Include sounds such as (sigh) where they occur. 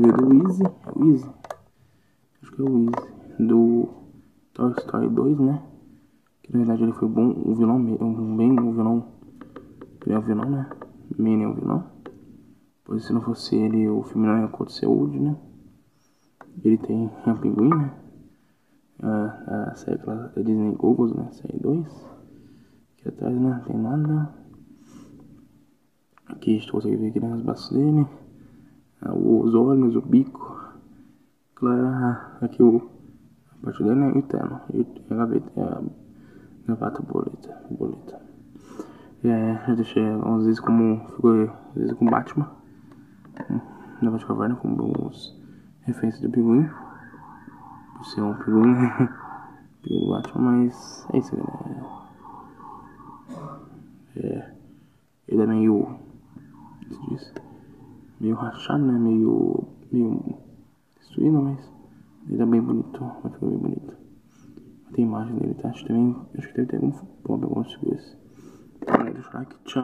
review do Easy. É Easy? Acho que é o Easy. Do Toy Story 2, né? Que na verdade ele foi bom, o vilão, um bem o vilão. Ele é o vilão, né? Minnie é o vilão. Pois se não fosse ele, o filme não ia acontecer hoje, né? Ele tem a pinguim, né? A, a série é Disney Googles, né? Série 2. Aqui atrás, né? Não tem nada. Aqui a gente consegue ver aqui nos braços dele. Os olhos, o bico. Claro, aqui o, a parte dele é interno. E a gaveta é a gravata boleta. boleta. É, eu deixei às vezes como. Ficou às vezes com Batman. Na Batcaverna com os referências do pinguim. Por ser um pinguim. (laughs) pinguim Batman, mas é isso, galera. É, ele é meio. Se diz? Meio rachado, né? Meio. meio destruído, mas ele é bem bonito. Vai ficar bem bonito. Tem imagem dele, tá? Acho que também. Acho que deve ter algum problema, algumas coisas. Deixa o like, tchau.